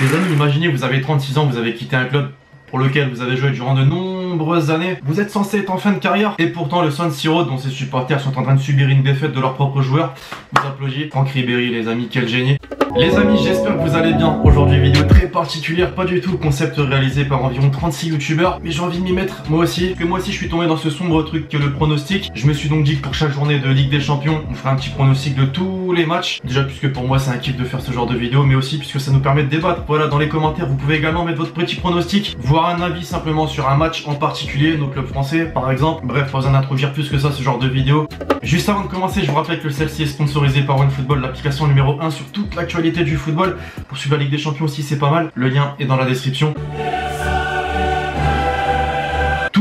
Les amis, imaginez, vous avez 36 ans, vous avez quitté un club pour lequel vous avez joué durant de nombreuses années. Vous êtes censé être en fin de carrière et pourtant le San Siro dont ses supporters sont en train de subir une défaite de leurs propres joueurs. Vous applaudissez Franck Ribéry les amis, quel génie. Les amis, j'espère que vous allez bien. Aujourd'hui, vidéo très particulière, pas du tout concept réalisé par environ 36 youtubeurs, mais j'ai envie de m'y mettre moi aussi, que moi aussi je suis tombé dans ce sombre truc que le pronostic. Je me suis donc dit que pour chaque journée de Ligue des Champions, on fera un petit pronostic de tous les matchs. Déjà puisque pour moi c'est un kiff de faire ce genre de vidéo, mais aussi puisque ça nous permet de débattre. Voilà, dans les commentaires, vous pouvez également mettre votre petit pronostic, voir un avis simplement sur un match en particulier, nos clubs français par exemple. Bref, pas besoin d'introduire plus que ça ce genre de vidéo. Juste avant de commencer, je vous rappelle que celle-ci est sponsorisée par OneFootball, l'application numéro 1 sur toute l'actualité du football. Pour suivre la Ligue des Champions aussi, c'est pas mal. Le lien est dans la description.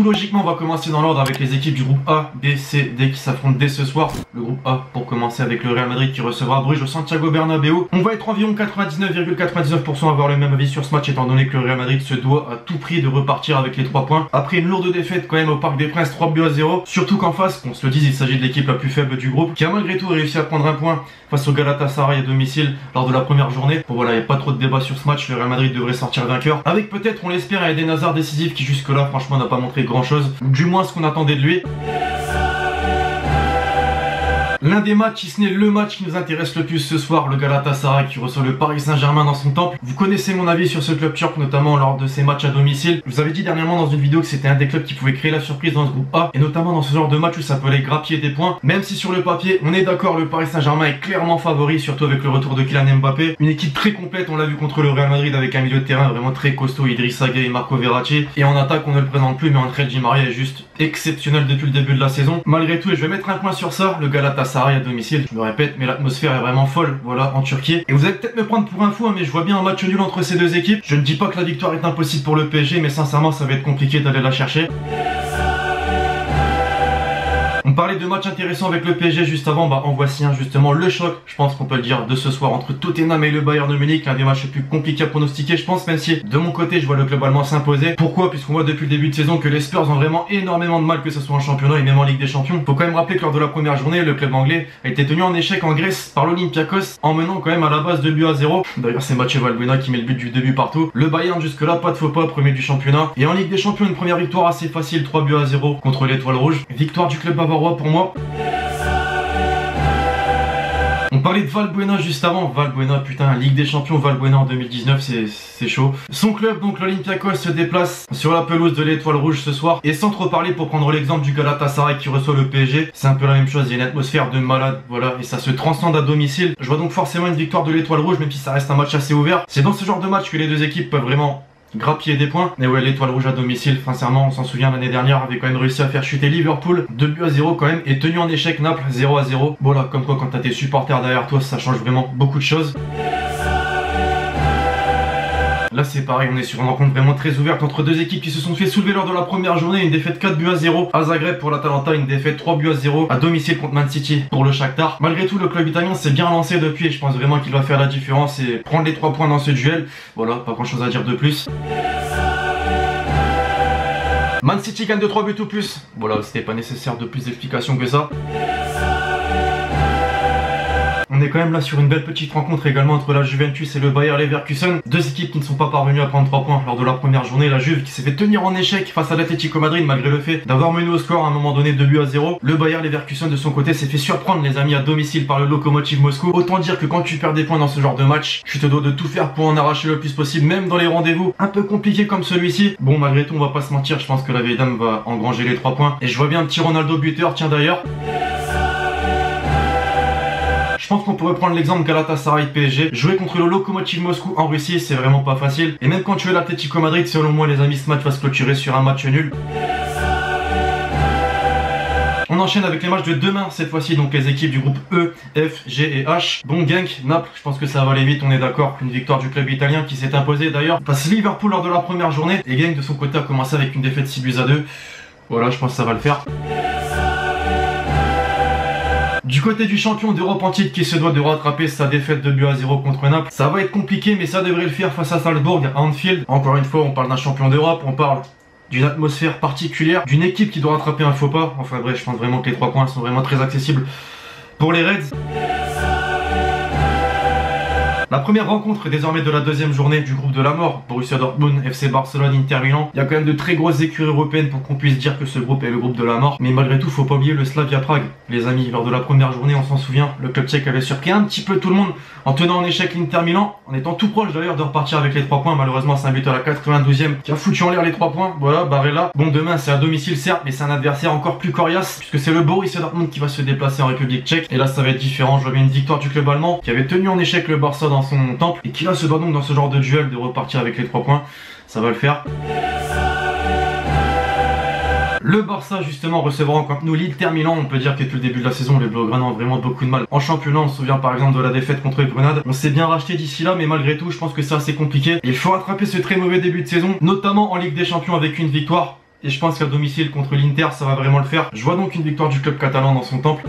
Logiquement, on va commencer dans l'ordre avec les équipes du groupe A, B, C, D qui s'affrontent dès ce soir. Le groupe A pour commencer avec le Real Madrid qui recevra Bruges au Santiago Bernabéu. On va être environ 99,99% à avoir le même avis sur ce match étant donné que le Real Madrid se doit à tout prix de repartir avec les 3 points. Après une lourde défaite quand même au Parc des Princes 3 buts à 0. Surtout qu'en face, qu'on se le dise, il s'agit de l'équipe la plus faible du groupe qui a malgré tout réussi à prendre un point face au Galatasaray à domicile lors de la première journée. Bon voilà, il n'y a pas trop de débat sur ce match, le Real Madrid devrait sortir vainqueur. Avec peut-être, on l'espère, un Eden Hazard décisif qui jusque là franchement n'a pas montré grand chose, du moins ce qu'on attendait de lui. L'un des matchs, si ce n'est le match qui nous intéresse le plus ce soir, le Galatasaray qui reçoit le Paris Saint-Germain dans son temple. Vous connaissez mon avis sur ce club turc, notamment lors de ses matchs à domicile. Je vous avais dit dernièrement dans une vidéo que c'était un des clubs qui pouvait créer la surprise dans ce groupe A, et notamment dans ce genre de match où ça peut aller grappiller des points. Même si sur le papier, on est d'accord, le Paris Saint-Germain est clairement favori, surtout avec le retour de Kylian Mbappé. Une équipe très complète, on l'a vu contre le Real Madrid avec un milieu de terrain vraiment très costaud, Idrissa Gueye et Marco Verratti. Et en attaque, on ne le présente plus, mais André Di Maria est juste exceptionnel depuis le début de la saison. Malgré tout, et je vais mettre un point sur ça, le Galatasaray à domicile je me répète, mais l'atmosphère est vraiment folle, voilà, en Turquie. Et vous allez peut-être me prendre pour un fou, hein, mais je vois bien un match nul entre ces deux équipes. Je ne dis pas que la victoire est impossible pour le PSG, mais sincèrement, ça va être compliqué d'aller la chercher. Parlait de matchs intéressants avec le PSG juste avant, bah en voici un justement, le choc, je pense qu'on peut le dire, de ce soir entre Tottenham et le Bayern de Munich, l'un des matchs les plus compliqués à pronostiquer, je pense, même si de mon côté je vois le club allemand s'imposer. Pourquoi? Puisqu'on voit depuis le début de saison que les Spurs ont vraiment énormément de mal que ce soit en championnat et même en Ligue des Champions. Faut quand même rappeler que lors de la première journée, le club anglais a été tenu en échec en Grèce par l'Olympiakos, en menant quand même à la base de buts à 0. D'ailleurs c'est Mathieu Valbuena qui met le but du début partout. Le Bayern jusque là, pas de faux pas, premier du championnat. Et en Ligue des Champions, une première victoire assez facile, 3 buts à 0 contre l'étoile rouge. Victoire du club bavarois pour moi. On parlait de Valbuena juste avant. Valbuena, putain, Ligue des Champions, Valbuena en 2019, c'est chaud. Son club, donc l'Olympiakos, se déplace sur la pelouse de l'Étoile Rouge ce soir. Et sans trop parler, pour prendre l'exemple du Galatasaray qui reçoit le PSG, c'est un peu la même chose. Il y a une atmosphère de malade, voilà, et ça se transcende à domicile. Je vois donc forcément une victoire de l'Étoile Rouge, même si ça reste un match assez ouvert. C'est dans ce genre de match que les deux équipes peuvent vraiment grappiller des points. Mais ouais, l'étoile rouge à domicile, sincèrement, on s'en souvient l'année dernière, avait quand même réussi à faire chuter Liverpool 2 buts à 0 quand même, et tenu en échec Naples 0 à 0. Voilà, comme quoi quand t'as tes supporters derrière toi, ça change vraiment beaucoup de choses. Là c'est pareil, on est sur une rencontre vraiment très ouverte entre deux équipes qui se sont fait soulever lors de la première journée. Une défaite 4 buts à 0 à Zagreb pour l'Atalanta, une défaite 3 buts à 0 à domicile contre Man City pour le Shakhtar. Malgré tout, le club italien s'est bien lancé depuis et je pense vraiment qu'il va faire la différence et prendre les 3 points dans ce duel. Voilà, pas grand chose à dire de plus. Man City gagne de 3 buts ou plus. Voilà, c'était pas nécessaire de plus d'explications que ça. On est quand même là sur une belle petite rencontre également entre la Juventus et le Bayer Leverkusen. Deux équipes qui ne sont pas parvenues à prendre 3 points lors de la première journée. La Juve qui s'est fait tenir en échec face à l'Atletico Madrid malgré le fait d'avoir mené au score à un moment donné 2 buts à 0. Le Bayer Leverkusen de son côté s'est fait surprendre les amis à domicile par le Lokomotiv Moscou. Autant dire que quand tu perds des points dans ce genre de match, tu te dois de tout faire pour en arracher le plus possible, même dans les rendez-vous un peu compliqués comme celui-ci. Bon malgré tout on va pas se mentir, je pense que la vieille dame va engranger les 3 points. Et je vois bien un petit Ronaldo buteur, tiens d'ailleurs. Je pense qu'on pourrait prendre l'exemple Galatasaray PSG. Jouer contre le Lokomotiv Moscou en Russie, c'est vraiment pas facile. Et même quand tu es l'Atletico Madrid, selon moi, les amis, ce match va se clôturer sur un match nul. On enchaîne avec les matchs de demain cette fois-ci, donc les équipes du groupe E, F, G et H. Bon, Genk, Naples, je pense que ça va aller vite, on est d'accord. Une victoire du club italien qui s'est imposé d'ailleurs. Passe Liverpool lors de la première journée et Genk de son côté a commencé avec une défaite 6 buts à 2. Voilà, je pense que ça va le faire. Du côté du champion d'Europe en titre qui se doit de rattraper sa défaite de but à 0 contre Naples, ça va être compliqué mais ça devrait le faire face à Salzbourg, à Anfield. Encore une fois, on parle d'un champion d'Europe, on parle d'une atmosphère particulière, d'une équipe qui doit rattraper un faux pas. Enfin bref, je pense vraiment que les trois points sont vraiment très accessibles pour les Reds. La première rencontre désormais de la deuxième journée du groupe de la mort, Borussia Dortmund, FC Barcelone, Inter Milan. Il y a quand même de très grosses écuries européennes pour qu'on puisse dire que ce groupe est le groupe de la mort. Mais malgré tout, faut pas oublier le Slavia Prague. Les amis, lors de la première journée, on s'en souvient, le club tchèque avait surpris un petit peu tout le monde en tenant en échec l'Inter Milan, en étant tout proche d'ailleurs de repartir avec les 3 points. Malheureusement, c'est un but à la 92e qui a foutu en l'air les 3 points. Voilà, Barrella. Bon, demain, c'est à domicile certes, mais c'est un adversaire encore plus coriace puisque c'est le Borussia Dortmund qui va se déplacer en République tchèque. Et là, ça va être différent. Je vois une victoire du club allemand qui avait tenu en échec le Barça dans son temple et qui là se doit donc dans ce genre de duel de repartir avec les 3 points. Ça va le faire. Le Barça justement recevra encore nous l'Inter Milan. On peut dire que depuis le début de la saison, les Blaugrana ont vraiment beaucoup de mal. En championnat, on se souvient par exemple de la défaite contre les Grenades. On s'est bien racheté d'ici là, mais malgré tout, je pense que c'est assez compliqué. il faut rattraper ce très mauvais début de saison, notamment en Ligue des Champions avec une victoire. Et je pense qu'à domicile contre l'Inter, ça va vraiment le faire. Je vois donc une victoire du club catalan dans son temple.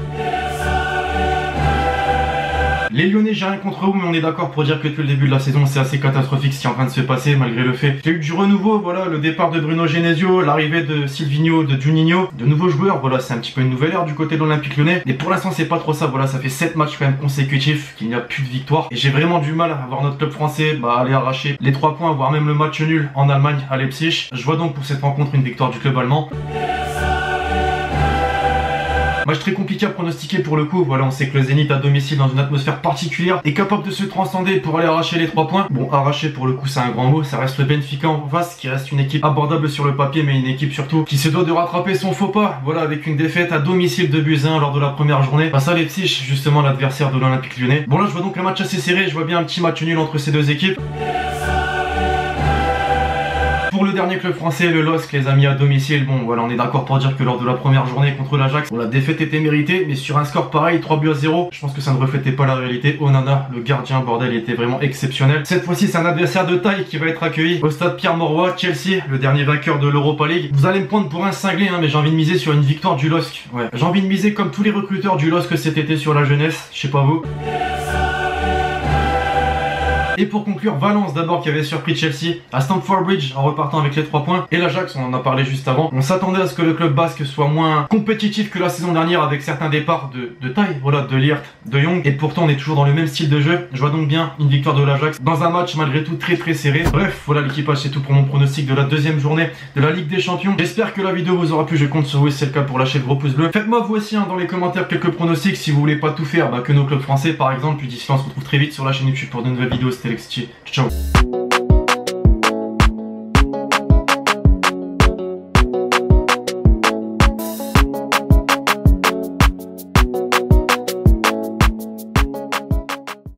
Les Lyonnais, j'ai rien contre eux, mais on est d'accord pour dire que depuis le début de la saison, c'est assez catastrophique ce qui est en train de se passer, malgré le fait qu'il y eu du renouveau, voilà, le départ de Bruno Genesio, l'arrivée de Silvino, de Juninho, de nouveaux joueurs, voilà, c'est un petit peu une nouvelle ère du côté de l'Olympique Lyonnais. Mais pour l'instant, c'est pas trop ça, voilà, ça fait 7 matchs quand même consécutifs qu'il n'y a plus de victoire. Et j'ai vraiment du mal à voir notre club français bah, aller arracher les 3 points, voire même le match nul en Allemagne à Leipzig. Je vois donc pour cette rencontre une victoire du club allemand. Match très compliqué à pronostiquer pour le coup. Voilà, on sait que le Zénith à domicile dans une atmosphère particulière est capable de se transcender pour aller arracher les 3 points. Bon, arracher pour le coup, c'est un grand mot. Ça reste le Benfica en qui reste une équipe abordable sur le papier, mais une équipe surtout qui se doit de rattraper son faux pas. Voilà, avec une défaite à domicile de Buzyn lors de la première journée face à Leipzig, justement l'adversaire de l'Olympique lyonnais. Bon là, je vois donc le match assez serré. Je vois bien un petit match nul entre ces deux équipes. Dernier club français, le LOSC, les amis à domicile, bon voilà, on est d'accord pour dire que lors de la première journée contre l'Ajax, la défaite était méritée, mais sur un score pareil, 3 buts à 0, je pense que ça ne reflétait pas la réalité. Onana, le gardien, bordel, était vraiment exceptionnel. Cette fois-ci, c'est un adversaire de taille qui va être accueilli au stade Pierre-Mauroy, Chelsea, le dernier vainqueur de l'Europa League. Vous allez me prendre pour un cinglé, hein, mais j'ai envie de miser sur une victoire du LOSC. Ouais, j'ai envie de miser comme tous les recruteurs du LOSC cet été sur la jeunesse, je sais pas vous. Et pour conclure, Valence d'abord qui avait surpris Chelsea à Stamford Bridge en repartant avec les 3 points. Et l'Ajax, on en a parlé juste avant. On s'attendait à ce que le club basque soit moins compétitif que la saison dernière avec certains départs de, taille, voilà, de Liert, de Young. Et pourtant, on est toujours dans le même style de jeu. Je vois donc bien une victoire de l'Ajax dans un match malgré tout très très serré. Bref, voilà l'équipage, c'est tout pour mon pronostic de la deuxième journée de la Ligue des Champions. J'espère que la vidéo vous aura plu. Je compte sur vous si c'est le cas pour lâcher le gros pouce bleu. Faites-moi vous aussi hein, dans les commentaires quelques pronostics si vous voulez pas tout faire, bah, que nos clubs français par exemple. Puis d'ici là, on se retrouve très vite sur la chaîne YouTube pour de nouvelles vidéos. Ciao.